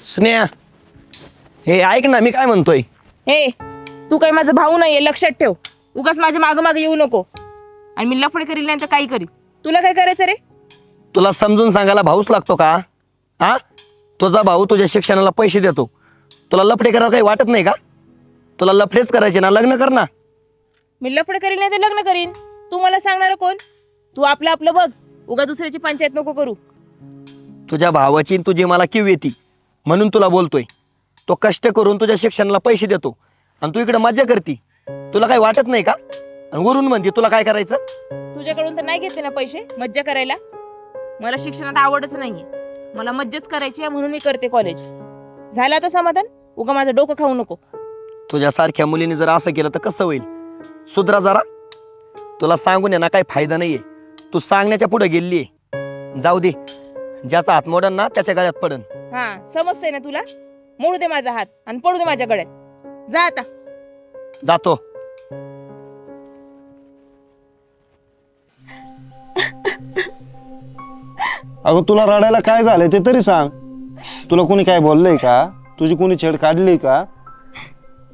स्नेहा हे ऐक ना मी काय म्हणतोय? हे तू काही माझा भाऊ नाहीये लक्षात ठेव. उगाच माझ्या मागं मागे येऊ नको. आणि मी लफडे करील नाही तर काही करील. तुला काय करायचं रे? तुला समजून सांगायला भाऊच लागतो का? हा? तुझा भाऊ तुझ्या शिक्षणाला पैसे देतो. तुला लफडे करायला काही वाटत नाही का? तुला लफडेच करायचे ना लग्न कर ना. मी लफडे करील नाही तर लग्न करीन. तू मला सांगणार कोण? तू आपलं आपलं बघ. उगा दुसऱ्याची पंचायत नको करू. तुझ्या भावाची आणि तुझी मला किव येते. म्हणून तुला बोलतोय. तो कष्ट करून तुझ्या शिक्षणाला पैसे देतो. आणि तू इकडे मजा करती. तुला काही वाटत नाही का? आणि वरून म्हणते तुला काय करायचं? तुझ्याकडून तर नाही घेतले ना पैसे? मज्जा करायला? मला शिक्षणात आवडच नाहीये. मला मज्जाच करायची आहे म्हणून मी करते कॉलेज झालं आता समाधान? उगा माझं डोकं खाऊ नको. तुझ्यासारख्या मुलीने जर असं केलं तर कसं होईल? सुधरा जरा. तुला सांगून आहे ना काही फायदा नाहीये. तू सांगण्याच्या पुढे गेली जाऊ दे. ज्याचा हात मोडन ना त्याच्या गळ्यात पडन. हा समजतंय ना तुला? मोडू दे माझा हात आणि पडू दे माझ्या गळ्यात. जा आता. जातो. अगं तुला रडायला काय झालंय ते तरी सांग. तुला कोणी काय बोललंय का? तुझी कोणी छेड काढली का?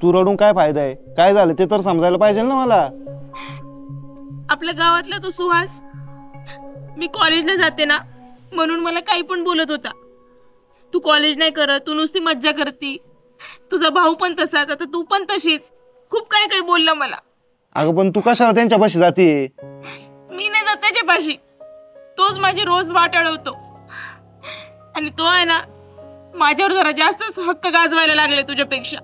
तू रडून काय फायदा आहे? काय झालं ते तर समजायला पाहिजे ना मला. आपल्या गावातला तो सुहास मी कॉलेजला जाते ना. म्हणून मला काही पण बोलत होता. तू कॉलेज नाही करत तू नुसती मज्जा करती. तुझा भाऊ पण तसाच आता तू पण तशीच. खूप काय काय बोलला मला. अगं पण तू कशाला त्यांच्यापाशी जाते? मी नाही जात त्याच्यापाशी तोच माझी रोज वाट अडवतो. आणि तो आहे ना माझ्यावर जरा जास्तच हक्क गाजवायला लागले तुझ्यापेक्षा.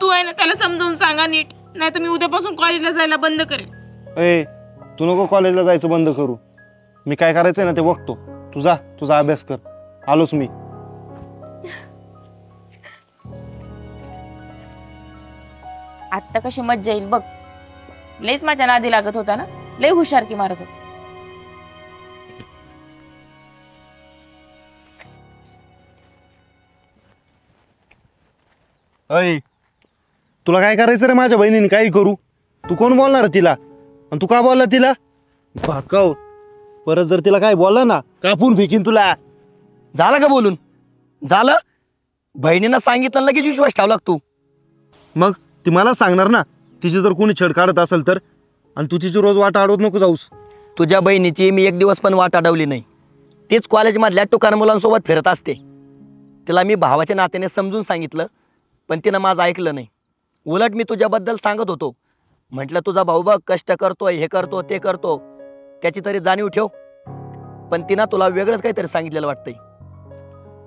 तू आहे ना त्याला समजावून सांगा नीट. नाही तर मी उद्यापासून कॉलेजला जायला बंद करेल. ए तू नको कॉलेजला जायचं बंद करू. मी काय करायचंय ना ते बघतो. तू जा तुझा अभ्यास कर. आलोच मी. आत्ता कशी मज्जा येईल बघ. लयच माझ्या नादी लागत होता ना. लय हुशार की मारत होता. अय तुला काय करायचं रे माझ्या बहिणीने? काही करू. तू कोण बोलणार तिला? आणि तू का बोलला तिला? भाकाव परत जर तिला काय बोलला ना कापून फेकीन तुला. झालं का बोलून? झालं? बहिणीनं सांगितलं लगेच विश्वास ठेवा लागतो तू? मग ती मला सांगणार ना तिची जर कोणी छेड काढत असेल तर? आणि तू तिची रोज वाट अडवत नको जाऊस. तुझ्या बहिणीची मी एक दिवस पण वाट अडवली नाही. तीच कॉलेजमधल्या टुकार मुलांसोबत फिरत असते. तिला मी भावाच्या नात्याने समजून सांगितलं पण तिनं माझं ऐकलं नाही. उलट मी तुझ्याबद्दल सांगत होतो. म्हटलं तुझा भाऊ बघ कष्ट करतोय हे करतो ते करतो. त्याची तरी जाणीव ठेव. पण तिनं तुला वेगळंच काहीतरी सांगितलेलं वाटतंय.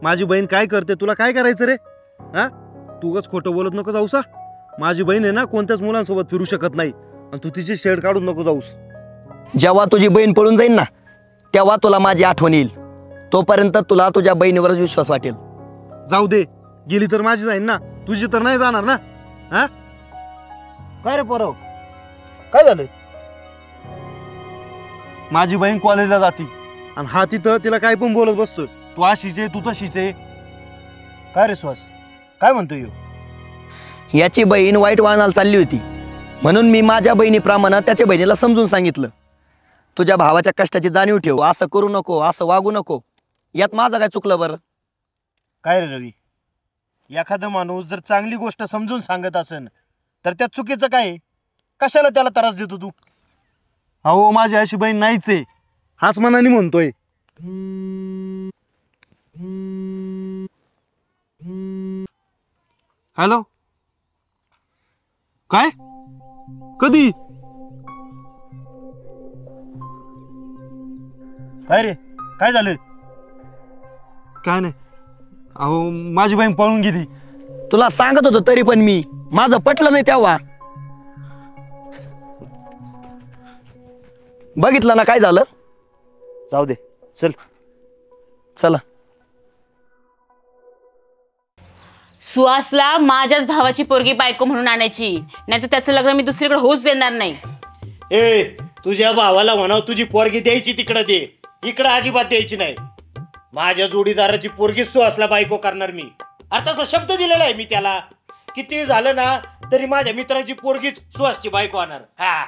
माझी बहीण काय करते तुला काय करायचं रे? हा? तू उगाच खोटं बोलत नको जाऊसा माझी बहीण आहे ना कोणत्याच मुलांसोबत फिरू शकत नाही. आणि तू तिची शेड काढून नको जाऊस. जेव्हा तुझी बहीण पळून जाईल ना तेव्हा तुला माझी आठवण येईल. तोपर्यंत तुला तुझ्या बहिणीवरच विश्वास वाटेल. जाऊ दे. गेली तर माझी जाईन ना. तुझी तर नाही जाणार ना. हा? काय रे परव काय झालं? माझी बहीण कॉलेजला जाती. आणि हा तिथं तिला काय पण बोलत बसतोय. तू अशीच आहे तू तशीच आहे. काय रे श्वास काय म्हणतोय ह्यो? याची बहीण वाईट वाहनाला चालली होती. म्हणून मी माझ्या बहिणीप्रमाणे त्याच्या बहिणीला समजून सांगितलं. तुझ्या भावाच्या कष्टाची जाणीव ठेव असं करू नको असं वागू नको. यात माझं काय चुकलं बरं? काय रे रवी? एखादा माणूस जर चांगली गोष्ट समजून सांगत असेल तर त्यात चुकीचं काय आहे? कशाला त्याला त्रास देतो तू? अहो माझी अशी बहीण नाहीच आहे. हाच मनाने म्हणतोय. हॅलो? काय? कधी? काय रे? काय झालं? काय नाही. अहो माझी बहीण पळून गेली. तुला सांगत होतो तरी पण मी. माझं पटलं नाही तेव्हा. बघितलं ना काय झालं? जाऊ दे चल. चला. सुहासला माझ्याच भावाची पोरगी बायको म्हणून आणायची. नाही तर त्याचं लग्न मी दुसरीकडे होऊच देणार नाही. ए तुझ्या भावाला म्हणाव तुझी पोरगी द्यायची तिकडं दे. इकडं अजिबात द्यायची नाही. माझ्या जोडीदाराची पोरगी सुहासला बायको करणार मी. अरे तसा शब्द दिलेला आहे मी त्याला. किती झालं ना तरी माझ्या मित्राची पोरगीच सुहासची बायको आणणार. हा.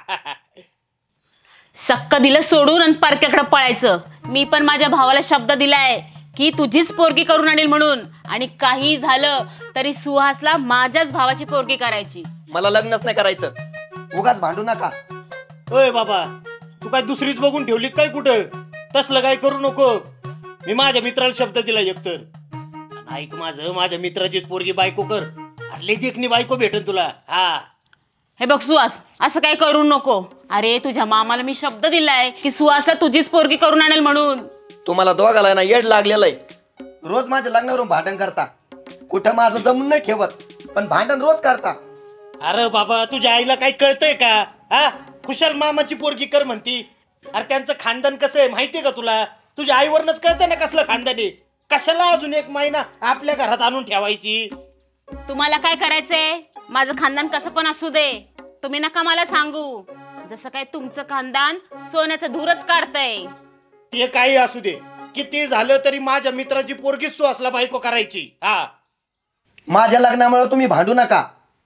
सक्क दिलं सोडून आणि परक्याकडे पळायचं. मी पण माझ्या भावाला शब्द दिलाय की तुझीच पोरगी करून आणेल म्हणून. आणि काही झालं तरी सुहासला माझ्याच भावाची पोरगी करायची. मला लग्नच नाही करायचं. उगाच भांडू नका. होय बाबा तू काय दुसरीच बघून ठेवली काय कुठं? तसलं काय करू नको. मी माझ्या मित्राला शब्द दिला एकतर ऐक माझं माझ्या मित्राचीच पोरगी बायको कर. अरे देखणी बायको भेटन तुला. हा. हे बघ सुहास असं काय करू नको. अरे तुझ्या मामाला मी शब्द दिलाय की सुहासला तुझीच पोरगी करून आणेल म्हणून. तुम्हाला दोघाला ना येड लागलेलं आहे. रोज माझ्या लग्नावरून भांडण करता. कुठं माझं जमून नाही ठेवत पण भांडण रोज करता. अरे बाबा तुझ्या आईला काही कळतंय का? हा? कुशाल मामाची पोरगी कर म्हणती. अरे त्यांचं खानदान कसं आहे माहितीये का तुला? तुझ्या आईवरनच कळतंय ना कसलं खानदान आहे. कशाला अजून एक महिना आपल्या घरात आणून ठेवायची? तुम्हाला काय करायचंय? माझं खानदान कसं पण असू दे. तुम्ही नका मला सांगू. जसं काय तुमचं खानदान सोन्याचं धूरच काढतंय. ते काही असू दे. किती झालं तरी माझ्या मित्राची पोरगीच सुहासला बायको करायची. हा. माझ्या लग्नामुळे तुम्ही भांडू नका.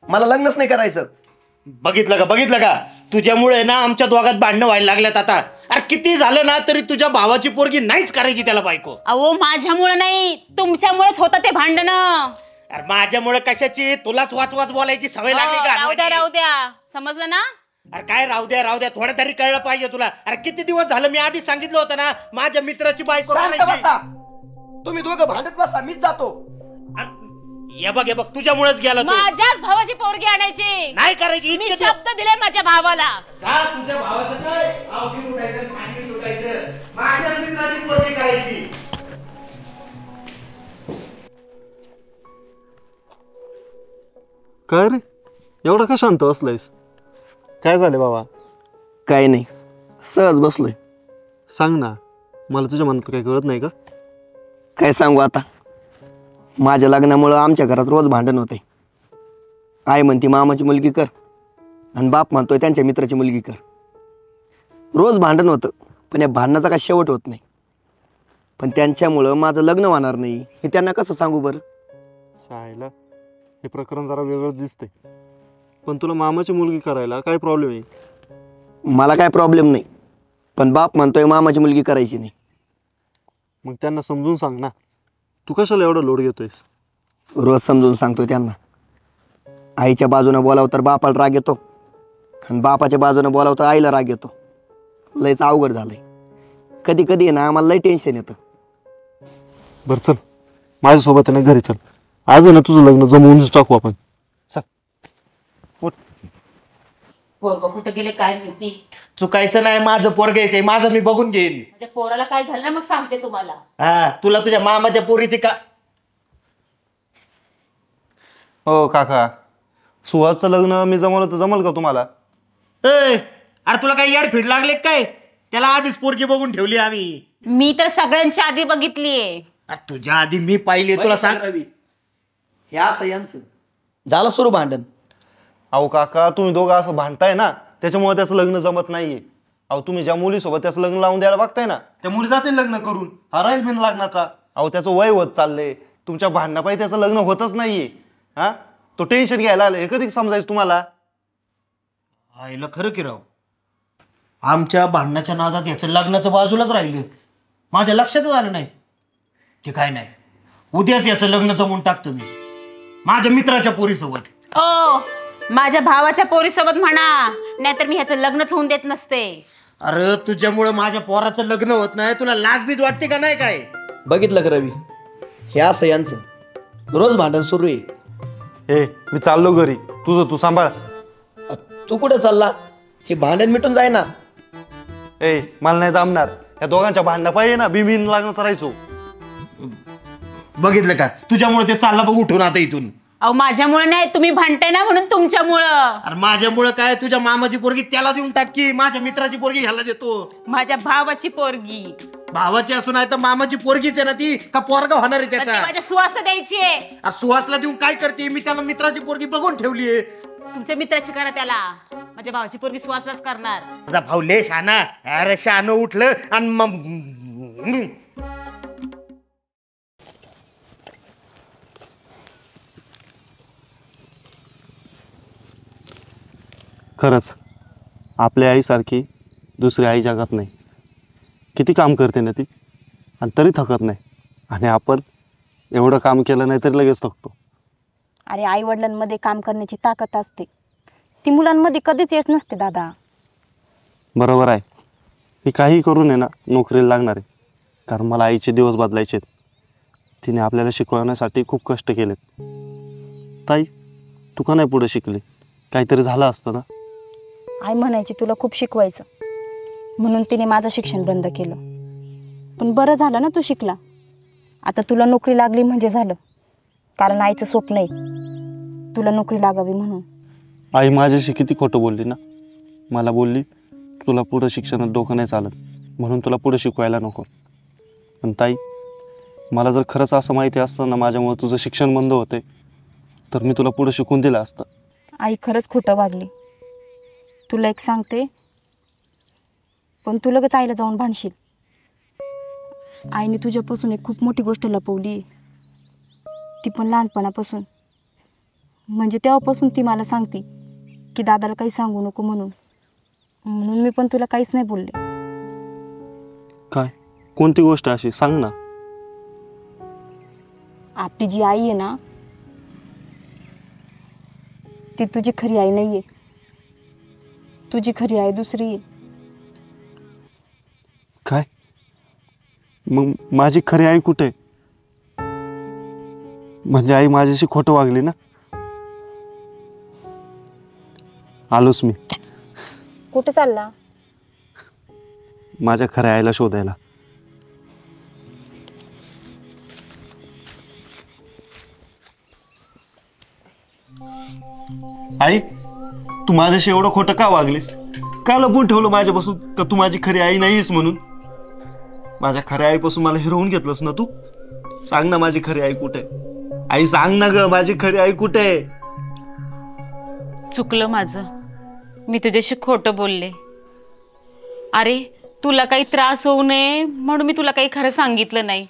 मला लग्नच नाही करायचं. बघितलं का? बघितलं का? तुझ्यामुळे ना आमच्या दोघात भांडणं व्हायला लागल्यात आता. अरे किती झालं ना तरी तुझ्या भावाची पोरगी नाहीच करायची त्याला बायको. अहो माझ्यामुळे नाही. तुमच्यामुळेच होतं ते भांडणं. अरे माझ्यामुळे कशाची? तुलाच वाच वाच बोलायची सवय लागली का हो, राहू द्या? राहू द्या. समजलं ना? अरे काय राहू द्या राहू द्या. थोडं तरी कळलं पाहिजे तुला. अरे किती दिवस झालं मी आधी सांगितलं होतं ना माझ्या मित्राची बायको शांत करायची. बसा. तुम्ही दोघं भांडत बसा मीच जातो. अरे, हे बघ हे बघ तुझ्यामुळेच गेला तू. माझ्याच भावाची पोरगी आणायची. नाही करायची मी इतके दिवस- शब्द दिले माझ्या भावाला. जा तुझ्या भावाचं काय? आवडी उठायचं खांडी सुटायचं माझ्या मित्राची पोरगी करायची. काय रे? एवढा का शांत बसलायस? काय झालं बाबा? काही नाही. सहज बसलोय. सांग ना मला तुझ्या मनात काही कळत नाही का? काय सांगू आता? माझ्या लग्नामुळं आमच्या घरात रोज भांडण होते आई म्हणती मामाची मुलगी कर. आणि बाप म्हणतोय त्यांच्या मित्राची मुलगी कर. रोज भांडण होतं पण या भांडणाचा काय शेवट होत नाही. पण त्यांच्यामुळं माझं लग्न होणार नाही हे त्यांना कसं सांगू बरं? शाळेला हे प्रकरण जरा वेगळंच दिसतंय. पण तुला मामाची मुलगी करायला काय प्रॉब्लेम आहे? मला काय प्रॉब्लेम नाही. पण बाप म्हणतोय मामाची मुलगी करायची नाही. मग त्यांना समजून सांग ना. तू कशाला एवढा लोड घेतोयस? रोज समजून सांगतोय त्यांना. आईच्या बाजूनं बोलावं तर बापाला राग येतो. आणि बापाच्या बाजूनं बोलावं तर आईला राग येतो. लयच अवघड झालंय. कधी कधी ना आम्हाला लय टेन्शन येतं. बरं चल. माझ्यासोबत आहे ना घरी चल. आज आहे ना तुझं लग्न जमवूनच टाकू आपण. चल. उठ. पोरग कुठे गेले काय माहिती? चुकायचं नाही माझं पोरग आहे ते. माझं मी बघून घेईन. पोराला काय झालं ना मग सांगते तुम्हाला. हा तुला तुझ्या मामाच्या पोरीची का हो काका. सुहासचं लग्न मी जमवलं तर जमल का तुम्हाला? ए, अरे तुला काय याड फिट लागले काय? त्याला आधीच पोरगी बघून ठेवली आम्ही. मी तर सगळ्यांच्या आधी बघितलीये. अरे तुझ्या आधी मी पाहिली तुला सांग. रवी हे असं यांचं. झालं सुरू भांडण. अहो काका तुम्ही दोघं असं भांडताय ना त्याच्यामुळे त्याचं लग्न जमत नाहीये. अहो तुम्ही ज्या मुलीसोबत त्याचं लग्न लावून द्यायला बघताय ना त्या मुली जातील लग्न करून हा राहील बिन लग्नाचा. अहो त्याचं वय होत चाललंय तुमच्या भांडणापायी त्याचं लग्न होतच नाहीये. हा? तो टेन्शन घ्यायला आलं हे कधी समजायचं तुम्हाला? आईला खरं की राव आमच्या भांडणाच्या नादात याचं लग्नाचं बाजूलाच राहिलं. माझ्या लक्षातच आलं नाही. ते काय नाही उद्याच याचं लग्न जमवून टाकतो मी. माझ्या मित्राच्या पोरीसोबत. ओ माझ्या भावाच्या पोरीसोबत म्हणा नाहीतर मी ह्याचं लग्नच होऊन देत नसते. अरे तुझ्यामुळे माझ्या पोराचं लग्न होत नाही तुला लाज बीज वाटते का नाही काय? बघितलं का रवी? हे असं यांचं. रोज भांडण सुरू आहे. ए मी चाललो घरी. तुझं तू सांभाळ. अ, तू कुठं चालला? हे भांडण मिटून जाय ना ए मला नाही जमणार. या दोघांच्या भांडणा पाहिजे ना बिबिन लग्नाचा राहायचो. बघितलं का? तुझ्यामुळे ते चालला बघ उठून आता इथून. अहो माझ्यामुळे नाही तुम्ही भांडताय ना म्हणून तुमच्यामुळं. अरे माझ्यामुळे काय? तुझ्या मामाची पोरगी त्याला देऊन टाक की माझ्या मित्राची पोरगी ह्याला देतो. माझ्या भावाची पोरगी. भावाची असून आहे तर मामाची पोरगीच आहे ना ती? का पोरगा होणार आहे ती त्याचा माझ्या सुवास द्यायची आहे. अरे सुहासला देऊन काय करते? मी त्याला मित्राची पोरगी बघून ठेवलीये तुमच्या मित्राची करा त्याला. माझ्या भावाची पोरगी सुवासलाच करणार. माझा भाऊ ले शाना अरे शानं उठलं आणि मग खरंच आपल्या आईसारखी दुसरी आई जगात नाही. किती काम करते ना ती आणि तरी थकत नाही. आणि आपण एवढं काम केलं नाही तरी लगेच थकतो. अरे आई वडिलांमध्ये काम करण्याची ताकद असते. ती मुलांमध्ये कधीच येत नसते दादा. बरोबर आहे. मी काही करून आहे ना नोकरीला लागणार आहे. कारण मला आईचे दिवस बदलायचे आहेत. तिने आपल्याला शिकवण्यासाठी खूप कष्ट केलेत. ताई तू का नाही पुढे शिकली? काहीतरी झालं असतं ना? आई म्हणायची तुला खूप शिकवायचं. म्हणून तिने माझं शिक्षण बंद केलं. पण बरं झालं ना तू शिकला. आता तुला नोकरी लागली म्हणजे झालं. कारण आईचं स्वप्न आहे. तुला नोकरी लागावी म्हणून. आई माझ्याशी किती खोटं बोलली ना? मला बोलली तुला पुढं शिक्षणात डोकं नाही चालत. म्हणून तुला पुढं शिकवायला नको. पण ताई मला जर खरंच असं माहिती असतं ना माझ्यामुळे तुझं शिक्षण बंद होते तर मी तुला पुढं शिकून दिलं असतं. आई खरंच खोटं वागली. तुला एक सांगते. पण तू लगेच आईला जाऊन भांडशील. आईने तुझ्यापासून एक खूप मोठी गोष्ट लपवली. ती पण लहानपणापासून. म्हणजे तेव्हापासून ती मला सांगते की दादाला काही सांगू नको म्हणून. म्हणून मी पण तुला काहीच नाही बोलले. काय? कोणती गोष्ट अशी? सांग ना. आपली जी आई आहे ना ती तुझी खरी आई नाही आहे तुझी खरी आई दुसरी. आहे काय? मग माझी खरी आई कुठे? आहे? म्हणजे आई माझ्याशी खोटं वागली ना? आलोच मी. कुठे चालला? माझ्या खऱ्या आईला शोधायला. आई? तू माझ्याशी एवढं खोटं का वागलीस? का लपून ठेवलं माझ्यापासून? तर तू माझी खरी आई नाहीस म्हणून. माझ्या खऱ्या आईपासून मला हिरवून घेतलंस ना तू? सांग ना माझी खरी आई कुठे? आहे? आई सांग ना ग माझी खरी आई कुठे? आहे? चुकलं माझं. मी तुझ्याशी खोटं बोलले. अरे तुला काही त्रास होऊ नये म्हणून मी तुला काही खरं सांगितलं नाही.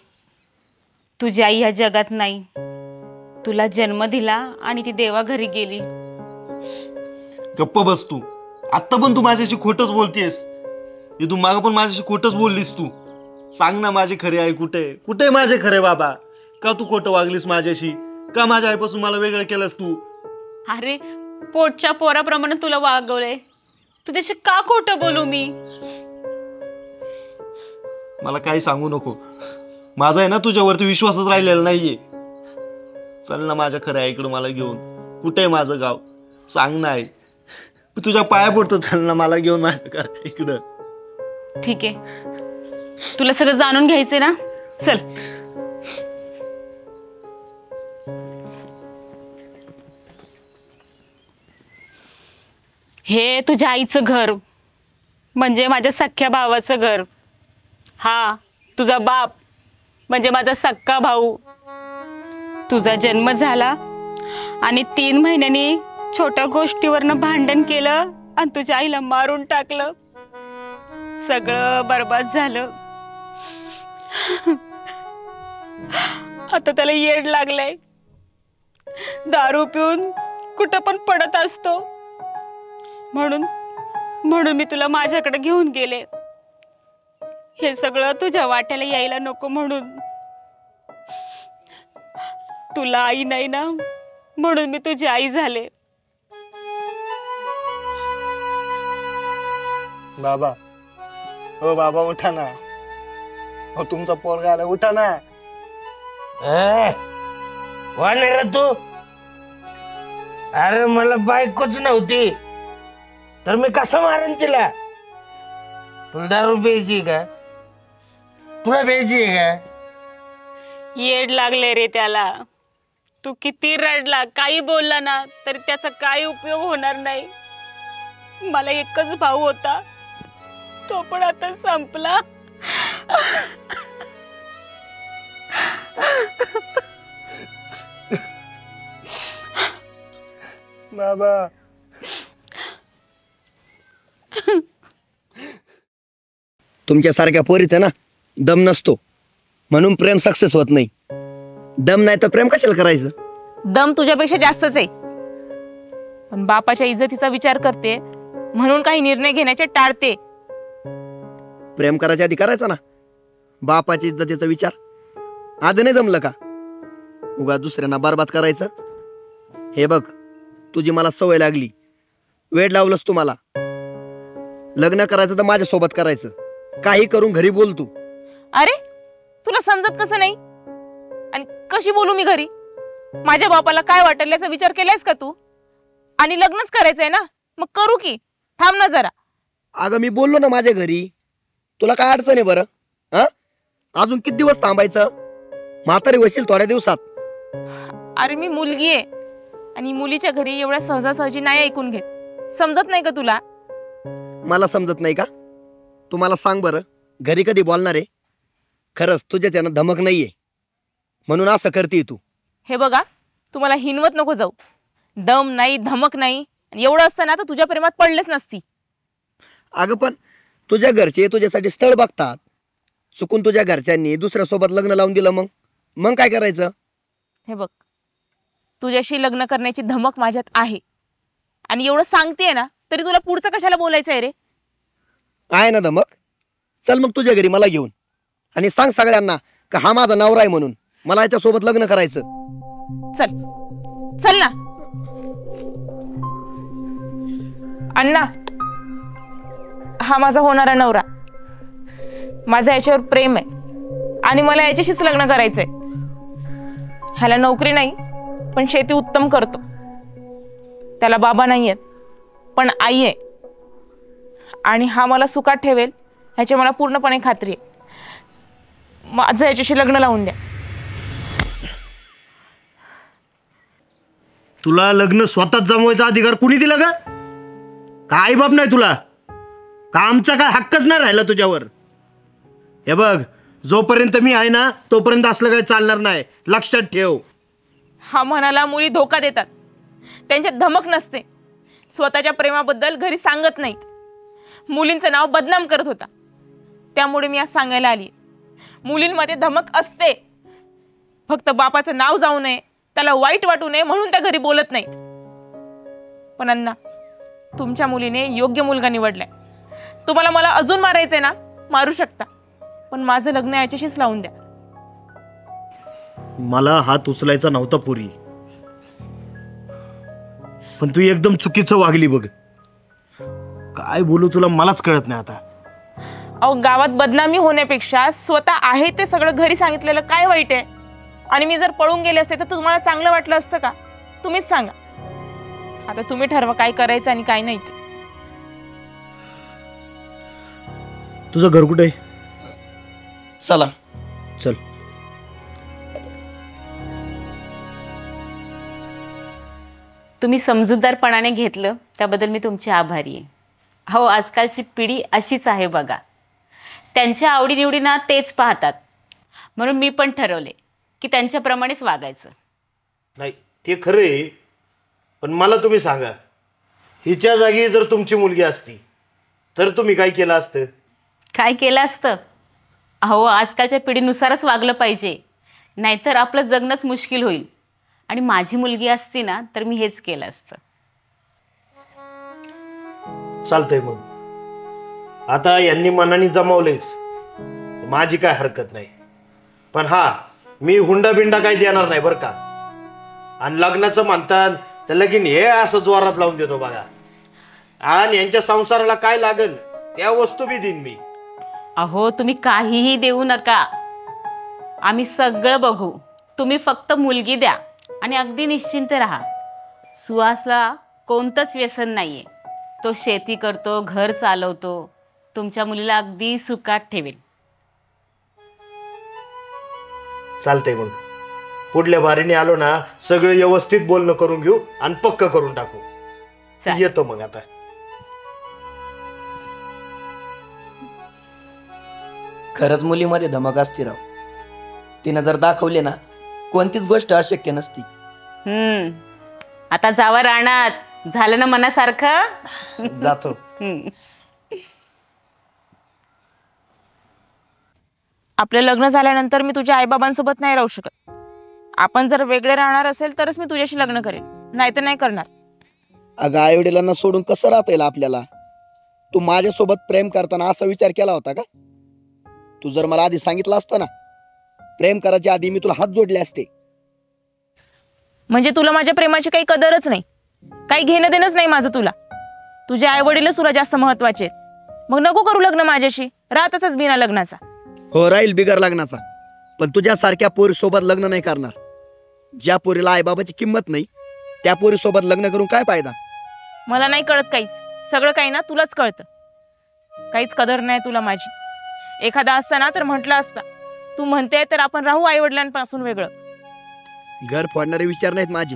तुझी आई ह्या जगात नाही. तुला जन्म दिला आणि ती देवा घरी गेली. गप्प बस तू. आत्ता पण तू माझ्याशी खोटच बोलतेस. तू माग पण माझ्याशी खोटच बोललीस तू. सांग ना माझी खरी आई कुठे? कुठे माझे खरे बाबा? का तू खोटं वागलीस माझ्याशी? का माझ्या आईपासून मला वेगळं केलंस तू? अरे पोटच्या पोराप्रमाणे तुला वागवले तुझ्याशी का खोटं बोलू मी? मला काही सांगू नको. माझा आहे ना तुझ्यावरती विश्वासच राहिलेला नाहीये. चल ना माझ्या खऱ्या आईकडे मला घेऊन. कुठे माझं गाव? सांग ना आई. तुझ्या पाया पडतो चल ना मला घेऊन माझ्या ठीक. आहे तुला सगळं जाणून घ्यायचंय ना? चल. हे तुझ्या आईचं घर. म्हणजे माझ्या सख्ख्या भावाचं घर. हा तुझा बाप. म्हणजे माझा सक्का भाऊ. तुझा जन्म झाला आणि तीन महिन्यांनी छोट्या गोष्टीवरनं भांडण केलं आणि तुझ्या आईला मारून टाकलं. सगळं बर्बाद झालं. आता त्याला येड लागलाय. दारू पिऊन कुठं पण पडत असतो. म्हणून म्हणून मी तुला माझ्याकडे घेऊन गेले. हे सगळं तुझ्या वाट्याला यायला नको म्हणून. तुला आई नाही ना म्हणून मी तुझी आई झाले. बाबा. हो बाबा उठा ना. हो तुमचा पोरगा आला उठा ना. वाढणार तू? अरे मला बायकोच नव्हती. तर मी कसं मारेन तिला? तुला दारू प्यायची का? तुला प्यायची आहे का? येड लागले रे त्याला. तू किती रडला काही बोलला ना तरी त्याचा काही उपयोग होणार नाही. मला एकच भाऊ होता. तो पण आता संपला. बाबा. तुमच्यासारख्या पोरीचं ना दम नसतो. म्हणून प्रेम सक्सेस होत नाही. दम नाही तर प्रेम कशाला करायचं? दम तुझ्यापेक्षा जास्तच आहे. पण बापाच्या इज्जतीचा विचार करते म्हणून काही निर्णय घेण्याचे टाळते. प्रेम करायच्या आधी करायचा ना? बापाची इज्जतीचा विचार. आधी नाही जमलं का? उगा दुसऱ्यांना बरबाद करायचं. हे बघ तुझी मला सवय लागली. वेळ लावलंस तू मला. लग्न करायचं तर माझ्यासोबत करायचं. काही करून घरी बोल तू. अरे तुला समजत कसं नाही? आणि कशी बोलू मी घरी? माझ्या बापाला काय वाटेल याचा विचार केलायस का तू? आणि लग्नच करायचंय ना? मग करू की? थांब ना जरा. अगं मी बोललो ना माझ्या घरी. तुला काय अडचण आहे बरं? हा? अजून किती दिवस थांबायचं? म्हातारी होशील थोड्या दिवसात. अरे मी मुलगी आहे आणि मुलीच्या घरी एवढ्या सहजासहजी नाही ऐकून घेत. समजत नाही का तुला? मला समजत नाही का? तू मला सांग बरं घरी कधी बोलणार आहे? खरंच तुझ्या त्यानं धमक नाहीये. म्हणून असं करते तू. हे बघा तुम्हाला हिनवत नको जाऊ. दम नाही धमक नाही आणि एवढं असतं ना तर तुझ्या प्रेमात पडलेच नसती. अगं पण तुझ्या घरचे तुझ्यासाठी स्थळ बघतात. चुकून तुझ्या घरच्यांनी दुसऱ्यासोबत लग्न लावून दिलं मग. मग काय करायचं? हे बघ. तुझ्याशी लग्न करण्याची धमक माझ्यात आहे. आणि एवढं सांगतेय ना तरी तुला पुढचं कशाला बोलायचं आहे रे? आहे ना धमक? चल मग तुझ्या घरी मला घेऊन. आणि सांग सगळ्यांना का हा माझा नवरा आहे म्हणून. मला याच्यासोबत लग्न करायचं. चल. चल ना. अण्णा. हा माझा होणारा नवरा. माझं याच्यावर प्रेम आहे. आणि मला याच्याशीच लग्न करायचंय. ह्याला नोकरी नाही पण शेती उत्तम करतो. त्याला बाबा नाही आहेत पण आई आहे. आणि हा मला सुखात ठेवेल ह्याची मला पूर्णपणे खात्री आहे. माझं याच्याशी लग्न लावून द्या. तुला लग्न स्वतःच जमवायचा अधिकार कुणी दिला का का आई बाप नाही तुला? का आमचा काय हक्कच नाही राहिला तुझ्यावर? हे बघ जोपर्यंत मी आहे ना तोपर्यंत असलं काही चालणार नाही. लक्षात ठेव. हा मनाला मुली धोका देतात. त्यांच्यात धमक नसते. स्वतःच्या प्रेमाबद्दल घरी सांगत नाहीत. मुलींचं नाव बदनाम करत होता. त्यामुळे मी आज सांगायला आली मुलींमध्ये धमक असते. फक्त बापाचं नाव जाऊ नये त्याला वाईट वाटू नये म्हणून त्या घरी बोलत नाहीत. पण अण्णा तुमच्या मुलीने योग्य मुलगा निवडलाय. तुम्हाला मला अजून मारायचंय ना मारू शकता. पण माझं लग्न याच्याशीच लावून द्या. मला हात उचलायचा नव्हता पुरी. पण तू एकदम चुकीचं वागली बघ. काय बोलू तुला मलाच कळत नाही आता. अहो गावात बदनामी होण्यापेक्षा स्वतः आहे ते सगळं घरी सांगितलेलं काय वाईट आहे? आणि मी जर पळून गेले असते तर तुम्हाला चांगलं वाटलं असतं का? तुम्हीच सांगा. आता तुम्ही ठरवा काय करायचं आणि काय नाही ते. तुझं घर कुठे? आहे चला. चल. तुम्ही समजूतदारपणाने घेतलं त्याबद्दल मी तुमची आभारी आहे. हो आजकालची पिढी अशीच आहे बघा. त्यांच्या आवडीनिवडींना तेच पाहतात. म्हणून मी पण ठरवले की त्यांच्याप्रमाणेच वागायचं. नाही ते खरं आहे पण मला तुम्ही सांगा. हिच्या जागी जर तुमची मुलगी असती तर तुम्ही काय केलं असतं? काय केलं असतं? अहो आजकालच्या पिढीनुसारच वागलं पाहिजे. नाहीतर आपलं जगणंच मुश्किल होईल. आणि माझी मुलगी असती ना तर मी हेच केलं असतं. चालतंय मग. आता यांनी मनाने जमावलेच माझी काय हरकत नाही. पण हा मी हुंडा बिंडा काही देणार नाही बरं का? आणि लग्नाचं म्हणतात तर लगीन हे असं जोरात लावून देतो बघा. आणि यांच्या संसाराला काय लागल त्या वस्तू बी देईन मी. अहो तुम्ही काहीही देऊ नका. आम्ही सगळं बघू. तुम्ही फक्त मुलगी द्या आणि अगदी निश्चिंत राहा. सुहासला कोणतंच व्यसन नाही आहे तो शेती करतो घर चालवतो. तुमच्या मुलीला अगदी सुखात ठेवेल. चालतंय मग. पुढल्या बारीने आलो ना सगळं व्यवस्थित बोलणं करून घेऊ आणि पक्क करून टाकू. येतो मग आता. खरंच मुलीमध्ये धमक असते राव. तिनं जर दाखवले ना कोणतीच गोष्ट अशक्य नसती. हम्म. आता जावा रानात. झालं ना मनासारखं? जातो. हम्म. आपलं लग्न झाल्यानंतर मी तुझ्या आईबाबांसोबत नाही राहू शकत. आपण जर वेगळे राहणार असेल तरच मी तुझ्याशी लग्न करेन. नाहीतर नाही करणार. अगं आई वडिलांना सोडून कसं राहता येईल आपल्याला? तू माझ्यासोबत प्रेम करताना असा विचार केला होता का? तू जर मला आधी सांगितलं असतं ना प्रेम करायच्या आधी मी तुला हात जोडले असते. म्हणजे तुला माझ्या प्रेमाची काही कदरच नाही. काही घेणं देणंच नाही माझं तुला. तुझे आई वडीलच तुला जास्त महत्त्वाचे मग नको करू लग्न माझ्याशी. राह तसंच बिना लग्नाचा. हो राहील बिगर लग्नाचा. पण तुझ्यासारख्या पोरीसोबत लग्न नाही करणार. ज्या पोरीला आईबाबाची किंमत नाही त्या पोरीसोबत लग्न करून काय फायदा? मला नाही कळत काहीच. सगळं काही ना तुलाच कळतं. काहीच कदर नाही तुला माझी. एखादा असता ना तर म्हटलं असता. तू म्हणते तर आपण राहू आई वडिलांपासून वेगळं. घर फोडणारे विचार नाहीत माझे.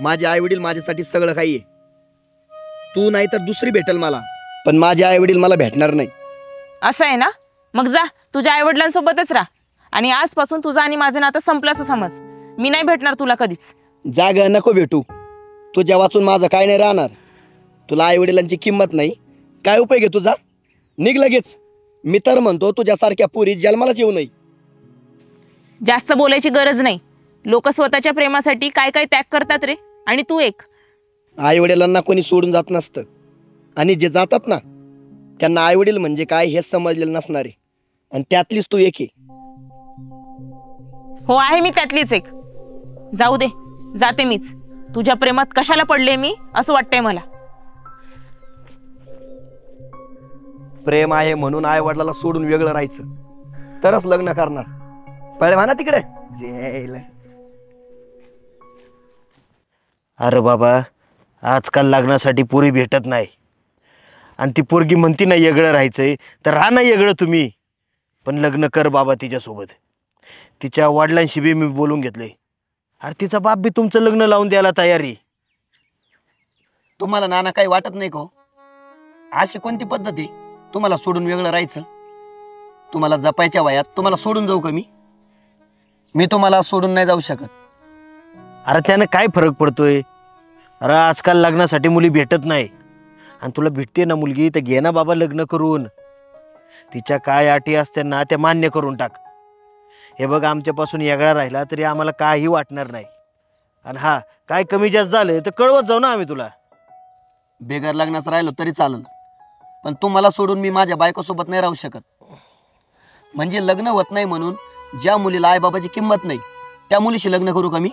माझे आई वडील माझ्यासाठी सगळं काही आहे तू नाही तर दुसरी भेटल मला पण माझे आई वडील मला भेटणार नाही. असं आहे ना? मग जा तुझ्या आई वडिलांसोबतच राहा. आणि आजपासून तुझं आणि माझं नातं संपलं असं समज. मी नाही भेटणार तुला कधीच. जाग नको भेटू. तुझ्या वाचून माझं काय नाही राहणार. तुला आई वडिलांची किंमत नाही. काय उपयोग आहे तुझा? निघ लगेच. मी तर म्हणतो तुझ्यासारख्या पुरी जन्मालाच येऊ नये. जास्त बोलायची गरज नाही. लोक स्वतःच्या प्रेमासाठी काय काय त्याग करतात रे? आणि तू एक. आई वडिलांना कोणी सोडून जात नसतं. आणि जे जातात ना त्यांना आई वडील म्हणजे काय हेच समजलेलं नसणार. आणि त्यातलीच तू एक आहे. हो आहे मी त्यातलीच एक. जाऊ दे जाते मीच. तुझ्या प्रेमात कशाला पडले मी असं वाटतंय मला. प्रेम आहे म्हणून आई वडिलाला सोडून वेगळं राहायचं. तरच लग्न करणार. पळे म्हणा तिकडे. जेल. अरे बाबा आजकाल लग्नासाठी पोरी भेटत नाही. आणि ती पोरगी म्हणती ना येगळं राहायचंय. तर राहा ना येगळं तुम्ही. पण लग्न कर बाबा तिच्यासोबत. तिच्या वडिलांशी बी मी बोलून घेतले अरे तिचा बाप बी तुमचं लग्न लावून द्यायला तयारी तुम्हाला नाना काही वाटत नाही का हो? अशी कोणती पद्धत तुम्हाला सोडून वेगळं राहायचं. तुम्हाला जपायच्या वयात तुम्हाला सोडून जाऊ का मी? मी तुम्हाला सोडून नाही जाऊ शकत. अरे त्यानं काय फरक पडतोय? अरे आजकाल लग्नासाठी मुली भेटत नाही. आणि तुला भेटते ना मुलगी तर घे ना बाबा लग्न करून. तिच्या काय अटी असते ना त्या मान्य करून टाक. हे बघ आमच्यापासून वेगळा राहिला तरी आम्हाला काही वाटणार नाही. आणि हा काय कमी जास्त झालं तर कळवत जाऊ ना आम्ही तुला. बेगर लग्नाचं राहिलो तरी चालेल. पण तुम्हाला सोडून मी माझ्या बायकोसोबत नाही राहू शकत. म्हणजे लग्न होत नाही म्हणून ज्या मुलीला आईबाबाची किंमत नाही त्या मुलीशी लग्न करू का मी?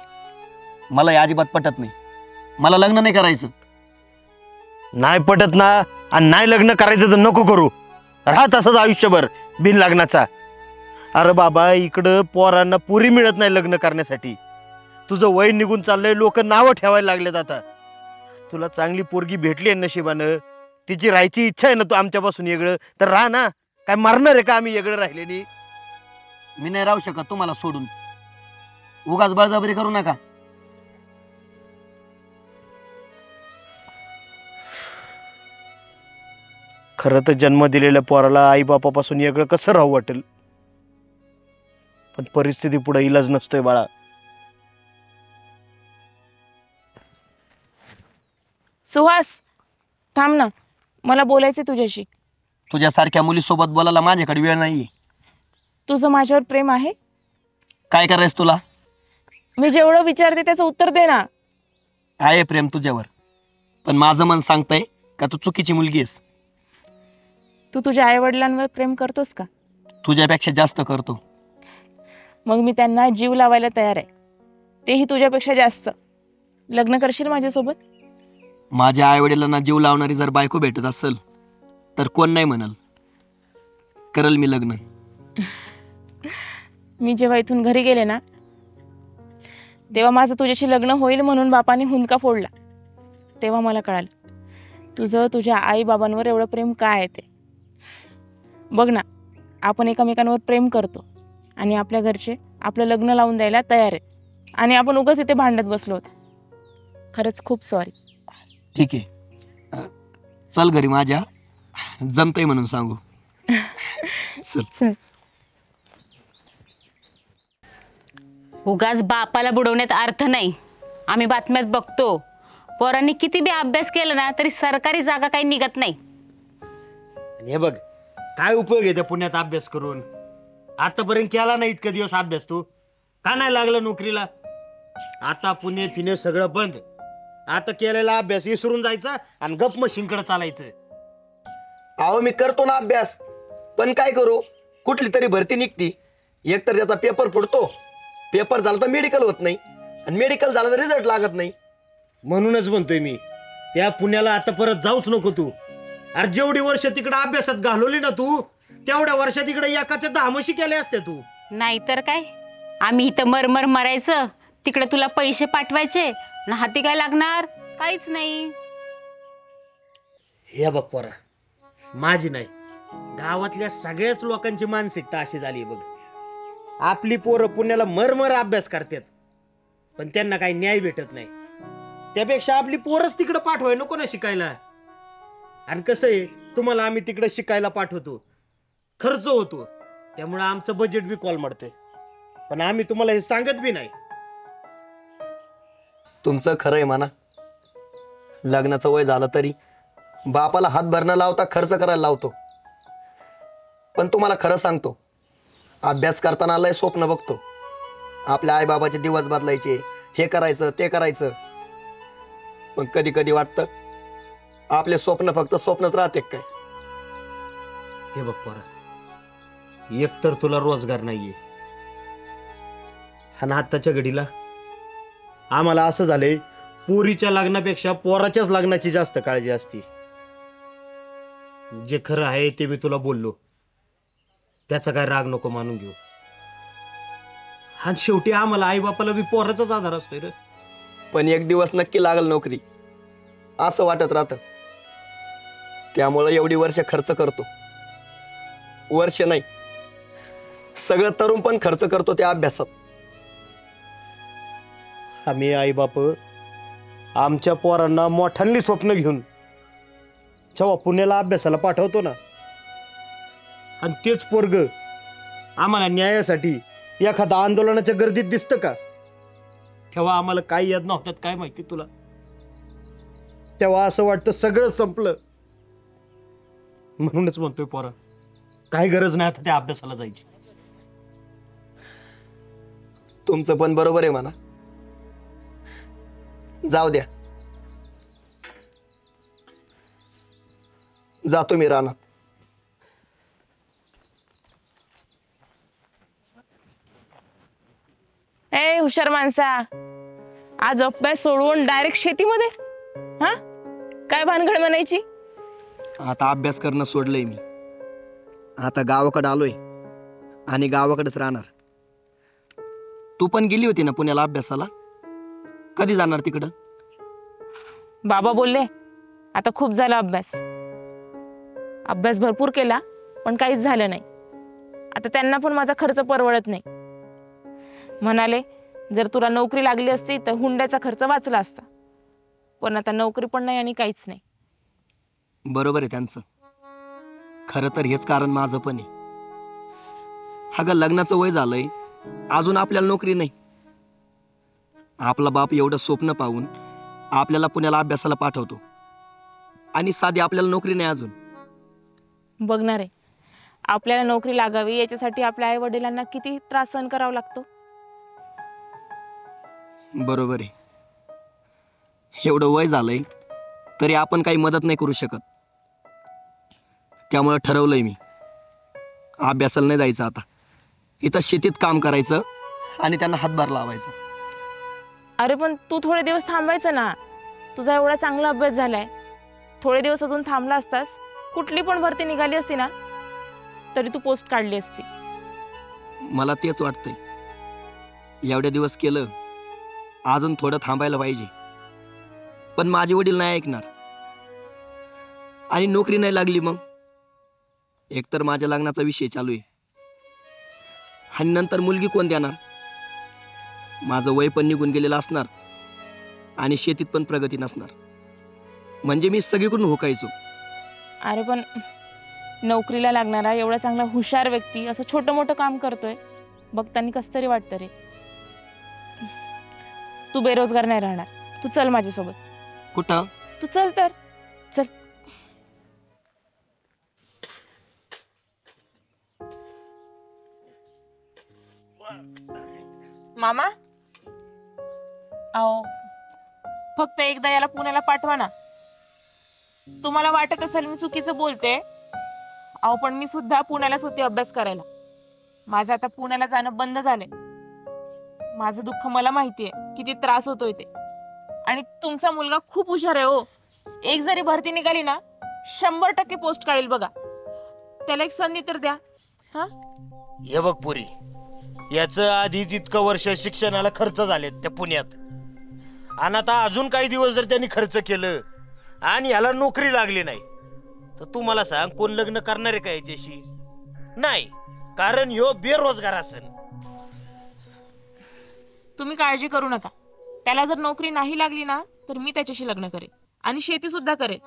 मला हे अजिबात पटत नाही. मला लग्न नाही करायचं. नाही पटत ना आणि नाही लग्न करायचं तर नको करू. राहा तसंच आयुष्यभर बिन लग्नाचा अरे बाबा इकडं पोरांना पुरी मिळत नाही लग्न करण्यासाठी. तुझं वय निघून चाललंय लोक नावं ठेवायला लागलेत आता. तुला चांगली पोरगी भेटली आहे नशिबानं. तिची राहायची इच्छा आहे ना तू आमच्यापासून वेगळं तर राहा ना. काय मरणार आहे का आम्ही वेगळं राहिलेली? मी नाही राहू शकत तुम्हाला सोडून. उगाच बळजबरी करू नका. खरं तर जन्म दिलेल्या पोराला आई बापापासून वेगळं कसं राहू वाटेल? पण परिस्थिती पुढे इलाज नसतोय बाळा. सुहास थांब ना. मला बोलायचं तुझ्याशी. तुझ्यासारख्या मुलीसोबत बोलायला माझ्याकडे वेळ नाहीये. तुझं माझ्यावर प्रेम आहे? काय करायचं तुला? मी जेवढं विचारते त्याचं उत्तर दे ना. आहे प्रेम तुझ्यावर. पण माझं मन सांगतंय का तू चुकीची मुलगी आहेस? तू तुझ्या आई वडिलांवर प्रेम करतोस का? तुझ्यापेक्षा जास्त करतो. मग मी त्यांना जीव लावायला तयार आहे. तेही तुझ्यापेक्षा जास्त. लग्न करशील माझ्यासोबत? माझ्या आईवडिलांना जीव लावणारी जर बायको भेटत असेल तर कोण नाही म्हणाल? करल मी लग्न. मी जेव्हा इथून घरी गेले ना तेव्हा माझं तुझ्याशी लग्न होईल म्हणून बापाने हुंदका फोडला. तेव्हा मला कळालं तुझं तुझ्या आई बाबांवर एवढं प्रेम काय आहे ते? बघ ना आपण एकमेकांवर प्रेम करतो आणि आपल्या घरचे आपलं लग्न लावून द्यायला तयार आहे आणि आपण उगाच इथे भांडत बसलो होतो. खरंच खूप सॉरी ठीक आहे. चल घरी माझ्या. जमतंय म्हणून सांगू. चल. चल. उगाच बापाला बुडवण्यात अर्थ नाही. आम्ही बातम्यात बघतो. पोरांनी किती बी अभ्यास केला ना तरी सरकारी जागा काही निघत नाही. आणि हे बघ काय उपयोग आहे त्या पुण्यात अभ्यास करून? आतापर्यंत केला नाही इतका दिवस अभ्यास तू? का नाही लागला नोकरीला? आता पुणे फिने सगळं बंद. आता केलेला अभ्यास विसरून जायचा आणि गप मशीनकडे चालायचं. अहो मी करतो ना अभ्यास. पण काय करू? कुठली तरी भरती निघती. एकतर त्याचा पेपर फुटतो. पेपर झाला तर मेडिकल होत नाही. आणि मेडिकल झालं तर रिझल्ट लागत नाही. म्हणूनच म्हणतोय मी त्या पुण्याला आता परत जाऊच नको तू. अरे जेवढी वर्ष तिकडे अभ्यासात घालवली ना तू तेवढ्या वर्षात इकडे एकाच्या दहा म्हशी केल्या असत्या तू. नाहीतर काय? आम्ही इथं मरमर मरायचं तिकडे तुला पैसे पाठवायचे आणि हाती काय लागणार? काहीच नाही. हे बघ पोरा माझी नाही. गावातल्या सगळ्याच लोकांची मानसिकता अशी झाली बघ. आपली पोरं पुण्याला मरमर अभ्यास करतात पण त्यांना काही न्याय भेटत नाही. त्यापेक्षा आपली पोरच तिकडं पाठवाय नको ना शिकायला. आणि कसं आहे तुम्हाला आम्ही तिकडं शिकायला पाठवतो. खर्च होतो. त्यामुळे आमचं बजेट बी कॉल मारते पण आम्ही तुम्हाला हे सांगत बी नाही. तुमचं खरं आहे म्हणा लग्नाचं वय झालं तरी बापाला हात भरणं लावता खर्च करायला लावतो. पण तुम्हाला खरं सांगतो अभ्यास करताना लय स्वप्न बघतो. आपल्या आईबाबाचे दिवस बदलायचे हे करायचं ते करायचं. पण कधी कधी वाटतं आपले स्वप्न फक्त स्वप्नच राहते काय? हे बघ पोरा एकतर तुला रोजगार नाहीये. आणि आत्ताच्या घडीला आम्हाला असं झालंय पोरीच्या लग्नापेक्षा पोराच्याच लग्नाची जास्त काळजी असते. जे खरं आहे ते मी तुला बोललो. त्याचा काय राग नको मानून घेऊ. आणि शेवटी आम्हाला आई बापाला बी पोराचाच आधार असतोय रे. पण एक दिवस नक्की लागल नोकरी. असं वाटत राहतं. त्यामुळं एवढी वर्ष खर्च करतो. वर्ष नाही. सगळं तरुण पण खर्च करतो त्या अभ्यासात. आम्ही आई बाप आमच्या पोरांना मोठ्यांनी स्वप्न घेऊन जेव्हा पुण्याला अभ्यासाला पाठवतो ना आणि तेच पोरग आम्हाला न्यायासाठी एखादा आंदोलनाच्या गर्दीत दिसतं का? तेव्हा आम्हाला काय याद नव्हत्यात काय माहिती तुला? तेव्हा असं वाटतं सगळं संपलं. म्हणूनच म्हणतोय पोरा काही गरज नाही आता त्या अभ्यासाला जायची. तुमचं पण बरोबर आहे म्हणा. जाऊ द्या. जातो मी रानात. ए हुशार माणसा. आज अभ्यास सोडवून डायरेक्ट शेतीमध्ये? हा? काय भानगड म्हणायची? आता अभ्यास करणं सोडलंय मी. आता गावाकडे आलोय आणि गावाकडेच राहणार. तू पण गेली होती ना पुण्याला अभ्यासाला? कधी जाणार तिकडं? बाबा बोलले आता खूप झाला अभ्यास. अभ्यास भरपूर केला पण काहीच झालं नाही. आता त्यांना पण माझा खर्च परवडत नाही. म्हणाले जर तुला नोकरी लागली असती तर हुंड्याचा खर्च वाचला असता. पण आता नोकरी पण नाही आणि काहीच नाही. बरोबर आहे त्यांचं. खरं तर हेच कारण माझं पण आहे. अगं लग्नाचं वय झालंय. अजून आपल्याला नोकरी नाही. आपला बाप एवढं स्वप्न पाहून आपल्याला पुण्याला अभ्यासाला पाठवतो. आणि साधी आपल्याला नोकरी नाही अजून. बघणार आहे. आपल्याला नोकरी लागावी याच्यासाठी आपल्या आई वडिलांना किती त्रास सहन करावा लागतो? बरोबर आहे. एवढं वय झालंय तरी आपण काही मदत नाही करू शकत. त्यामुळं ठरवलंय मी. अभ्यासाला नाही जायचं आता. इथं शेतीत काम करायचं आणि त्यांना हातभार लावायचा. अरे पण तू थोडे दिवस थांबायचं ना. तुझा एवढा चांगला अभ्यास झालाय. थोडे दिवस अजून थांबला असतास कुठली पण भरती निघाली असती ना तरी तू पोस्ट काढली असती. मला तेच वाटतंय. एवढे दिवस केलं अजून थोडं थांबायला पाहिजे. पण माझे वडील नाही ऐकणार. आणि नोकरी नाही लागली मग. एकतर माझ्या लग्नाचा विषय चालू आहे. आणि नंतर मुलगी कोण देणार? माझं वय पण निघून गेलेलं असणार आणि शेतीत पण प्रगती नसणार. म्हणजे मी सगळीकडून होकायचो. अरे पण नोकरीला लागणारा एवढा चांगला हुशार व्यक्ती असं छोटं मोठं काम करतोय बघताना कसं तरी वाटतं रे. तू बेरोजगार नाही राहणार. तू चल माझ्यासोबत. कुठं? तू चल तर. चल. अहो फक्त एकदा याला पुण्याला पाठवा ना. तुम्हाला वाटत असेल मी चुकीचं बोलते? अहो पण मी सुद्धा पुण्यालाच होते अभ्यास करायला. माझं आता पुण्याला जाणं बंद झालंय. माझं दुःख मला माहितीये किती त्रास होतोय ते. आणि तुमचा मुलगा खूप हुशार आहे हो. एक जरी भरती निघाली ना शंभर टक्के पोस्ट काढेल बघा. त्याला एक संधी तर द्या. हा? हे बघ पुरी याच आधी जितकं वर्ष शिक्षणाला खर्च झालेत त्या पुण्यात आणि आता अजून काही दिवस जर त्यांनी खर्च केलं आणि याला नोकरी लागली नाही तर तू मला सांग कोण लग्न करणार आहे का याच्याशी? नाही कारण ह्यो बेरोजगार असेल तुम्ही काळजी करू नका. त्याला जर नोकरी नाही लागली ना तर मी त्याच्याशी लग्न करेन आणि शेती सुद्धा करेल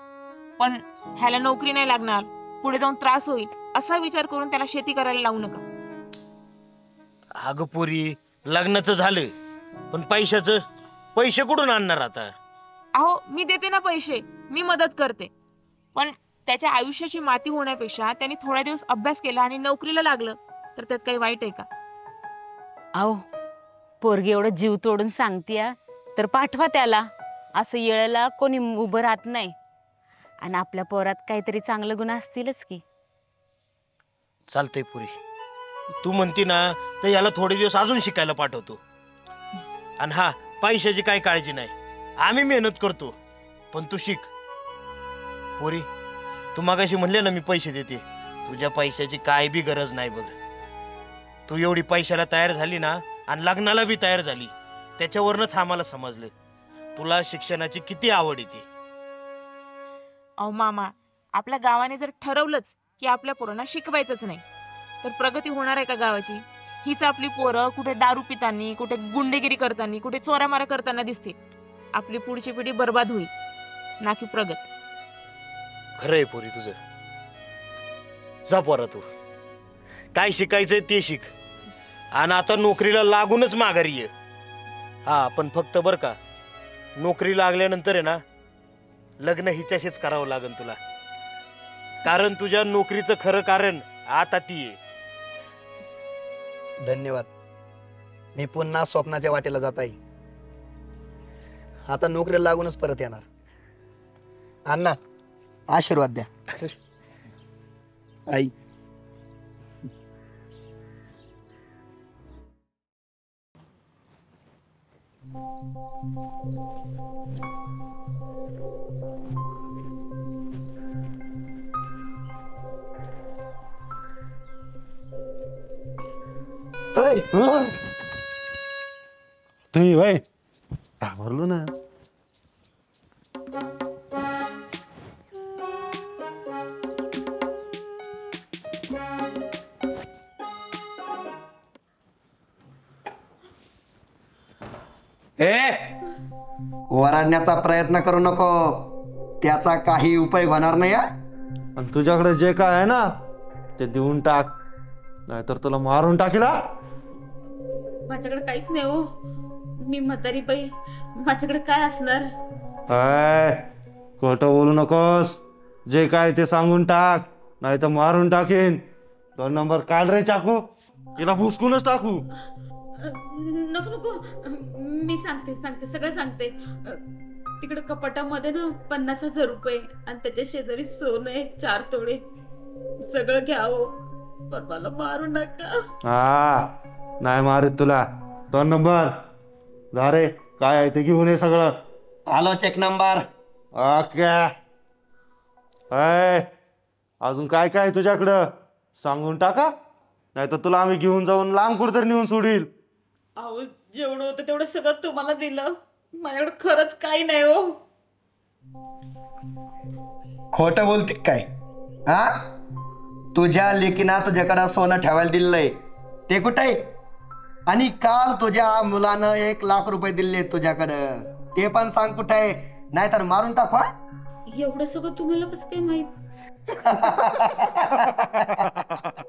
पण ह्याला नोकरी नाही लागणार पुढे जाऊन त्रास होईल असा विचार करून त्याला शेती करायला लावू नका. अगं पुरी लग्नाचं झालं पण पैशाचं पैसे कुठून आणणार आता? अहो मी देते ना पैसे. मी मदत करते. पण त्याच्या आयुष्याची माती होण्यापेक्षा त्यांनी थोड्या दिवस अभ्यास केला आणि नोकरीला लागलं तर त्यात काही वाईट आहे का? अहो पोरगी एवढं जीव तोडून सांगतीया तर पाठवा त्याला. असं येळेला कोणी उभं राहत नाही. आणि आपल्या पोरात काहीतरी चांगलं गुण असतीलच की. चालतंय पुरी. तू म्हणती ना तर याला थोडे दिवस अजून शिकायला पाठवतो. आणि हा पैशाची काही काळजी नाही. आम्ही मेहनत करतो. पण तू शिक. पोरी तू मागाशी म्हणले ना मी पैसे देते. तुझ्या पैशाची काय बी गरज नाही बघ. तू एवढी पैशाला तयार झाली ना आणि लग्नाला बी तयार झाली त्याच्यावरनंच आम्हाला समजलं. तुला शिक्षणाची किती आवड येते अहो मामा आपल्या गावाने जर ठरवलंच की आपल्या पोरांना शिकवायचंच नाही तर प्रगती होणार आहे का गावाची? हीच आपली पोरं कुठे दारू पितानी कुठे गुंडेगिरी करताना कुठे चोऱ्यामारा करताना दिसते. आपली पुढची पिढी बर्बाद होईल. ना की प्रगत. खरं आहे पोरी तुझं. जा पोरा तू. काय शिकायचंय ते शिक. आणि आता नोकरीला लागूनच माघारी ये. हा पण फक्त बर का नोकरी लागल्यानंतर आहे ना लग्न हिच्याशीच करावं लागन तुला. कारण तुझ्या नोकरीचं खरं कारण आता ती आहे. धन्यवाद. मी पुन्हा स्वप्नाच्या वाटेला जात आहे. आता नोकरीला लागूनच परत येणार. अण्णा आशीर्वाद द्या. आई. तुम्ही भाई घाबरलो ना. ए! ओरडण्याचा प्रयत्न करू नको. त्याचा काही उपयोग होणार नाही हा? आणि तुझ्याकडे जे काय आहे ना ते देऊन टाक. नाहीतर तुला मारून टाकील. माझ्याकडे काहीच नाही हो. मी म्हातारी बाई. माझ्याकडे काय असणार? काय खोटं बोलू नकोस. जे काय ते सांगून टाक नाही तर मारून टाकीन. दोन नंबर काढ रे चाकू. तिला भुसकूनच टाकू. नको नको. मी सांगते सांगते सगळं सांगते. तिकडे कपाटामध्ये ना पन्नास हजार रुपये आणि त्याच्या शेजारी सोनं चार तोडे सगळं घ्यावं. पण मला मारू नका. हा. नाही मारित तुला. दोन नंबर. जा रे काय आहे ते घेऊन ये सगळं. आलो चेक नंबर ओके. अय अजून काय काय आहे तुझ्याकडं? सांगून टाका. नाही तर तुला आम्ही घेऊन जाऊन लांब कुठेतरी नेऊन सोडील. अहो जेवढं होतं तेवढं सगळं तुम्हाला दिलं. माझ्याकडे खरंच काही नाही हो. खोट बोलते काय? हा? तुझ्या लेकीना तुझ्याकडं सोनं ठेवायला दिलंय ते कुठे आणि काल तुझ्या मुलानं एक लाख रुपये दिले तुझ्याकडं. ते पण सांग कुठे आहे? नाहीतर मारून टाकवा एवढं सगळं तुम्हाला कसं काय माहीत?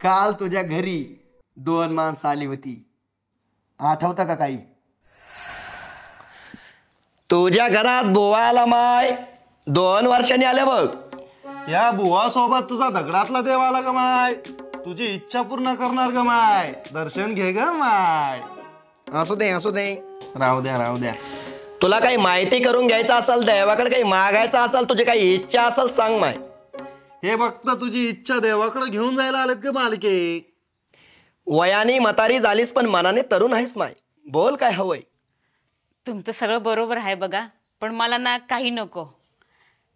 काल तुझ्या घरी दोन माणसं आली होती. आठवतं का काही? तुझ्या घरात बोवायला माय. दोन वर्षांनी आले बघ. या बुवा सोबत तुझा दगडातला देव आला ग माय? तुझी इच्छा पूर्ण करणार ग माय. दर्शन घे ग माय. असू दे असू दे. राहू द्या राहू द्या. तुला काही माहिती करून घ्यायचं असेल देवाकडे काही मागायचं असेल तुझी काही इच्छा असेल सांग माय. हे फक्त तुझी इच्छा देवाकडे घेऊन जायला आलेत ग मालिके. वयाने म्हातारी झालीस पण मनाने तरुण आहेस माय. बोल काय हवंय. तुमचं सगळं बरोबर आहे बघा पण मला ना काही नको.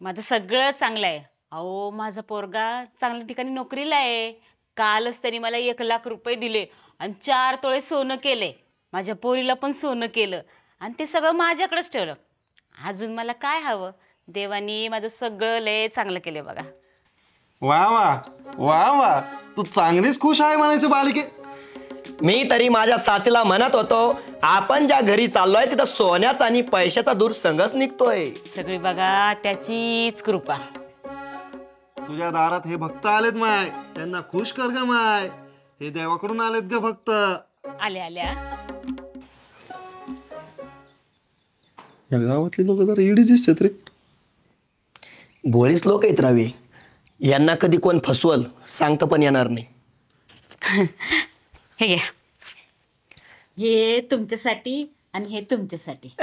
माझं सगळं चांगलं आहे. अहो माझा पोरगा चांगल्या ठिकाणी नोकरीला आहे. कालच त्यांनी मला एक लाख रुपये दिले आणि चार तोळे सोनं केले. माझ्या पोरीला पण सोनं केलं आणि ते सगळं माझ्याकडेच ठेवलं. अजून मला काय हवं? देवानी माझं सगळं लय चांगलं केलं बघा. वा वा वा वा. तू चांगलीच खुश आहे म्हणायचं बालिके. मी तरी माझ्या साथीला म्हणत होतो आपण ज्या घरी चाललोय तिथं सोन्याचा आणि पैशाचा दूर संघच निघतोय. सगळी बघा त्याचीच कृपा. तुझ्या दारात हे भक्त आलेत माय. त्यांना खुश कर ग माय. हे देवाकडून आलेत ग भक्त. आल्या आल्या. या गावातली लोक जरा इडी दिसतात रे. बोरीच लोक आहेत रावे. यांना कधी कोण फसवल सांगतं पण येणार नाही. हे घ्या. हे तुमच्यासाठी आणि हे तुमच्यासाठी.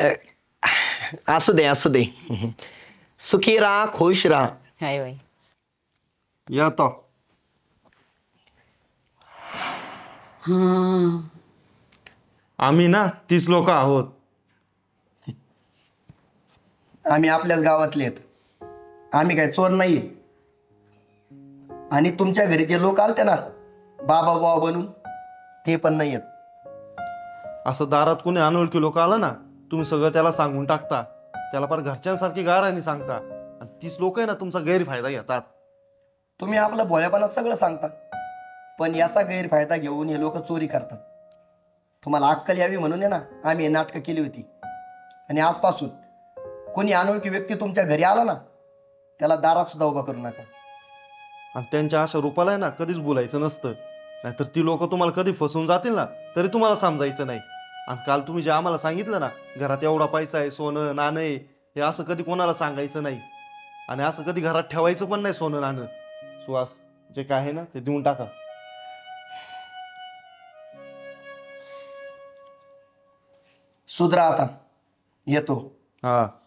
असू दे असू दे. सुखी राहा खुश राहा. हाय बाई या तो आम्ही ना तीस लोक आहोत. आम्ही आपल्याच गावातले आहेत. आम्ही काय चोर नाही आणि तुमच्या घरी जे लोक आलते ना बाबा बाबा बनून ते पण नाही आहेत असं दारात कोणी अनोळखी लोक आलं ना तुम्ही सगळं त्याला सांगून टाकता. त्याला फार घरच्यांसारखी गाराने सांगता. आणि तीस लोक आहे ना तुमचा गैरफायदा घेतात. तुम्ही आपलं भोळ्यापणात सगळं सांगता. पण याचा गैरफायदा घेऊन हे लोक चोरी करतात. तुम्हाला अक्कल यावी म्हणून आहे ना आम्ही हे नाटकं केली होती. आणि आजपासून कोणी अनोळखी व्यक्ती तुमच्या घरी आला ना त्याला दारात सुद्धा उभा करू नका. आणि त्यांच्या अशा रूपाला आहे ना कधीच बोलायचं नसतं. नाहीतर ती लोक तुम्हाला कधी फसवून जातील ना तरी तुम्हाला समजायचं नाही. आणि काल तुम्ही जे आम्हाला सांगितलं ना घरात एवढा पैसा आहे सोनं नाणं आहे हे असं कधी कोणाला सांगायचं नाही. आणि असं कधी घरात ठेवायचं पण नाही सोनं नाणं. सुहास जे काय आहे ना ते देऊन टाका. सुधरा आता. येतो. हा.